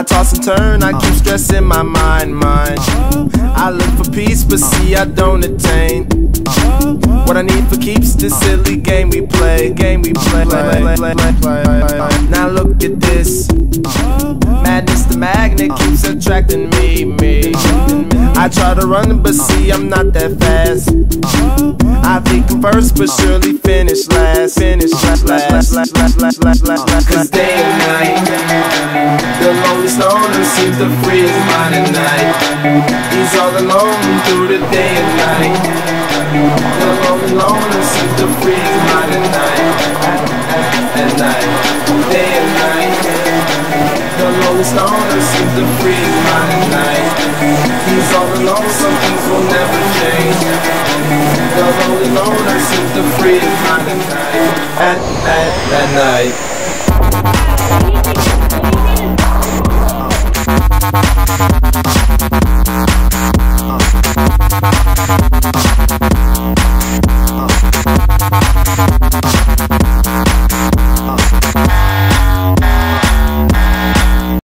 I toss and turn, I keep stressing my mind, mind. I look for peace, but see I don't attain. What I need for keeps this silly game we play, game we play. Now look at this. Madness, the magnet keeps attracting me, me. I try to run, but see I'm not that fast. I think I'm first, but surely finish last. Finish last, last, last, last, last, last, last. Cause day and night, seems to free his mind at night. He's all alone through the day and night. The lonely loner seems to free his mind at night. At night, day and night. The lonely stoner seems to free his mind at night. He's all alone, some things will never change. The lonely loner seems to free his mind at night. At, at, at night.